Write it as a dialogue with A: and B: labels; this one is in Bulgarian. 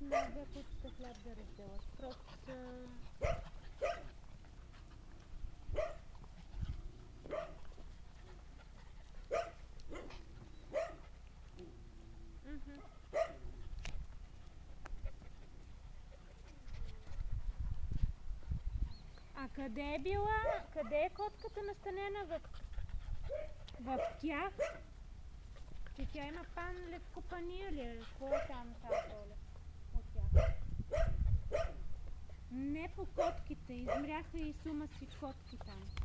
A: на две кучета хляб да разделят. Просто. А къде е била? Къде е котката настанена в, в тях? Че тя има пан левкопания ли? е? Какво е там тази Не по котките. Измряха и сума си котки там.